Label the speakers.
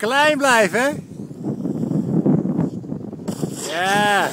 Speaker 1: Klein blijven. Ja.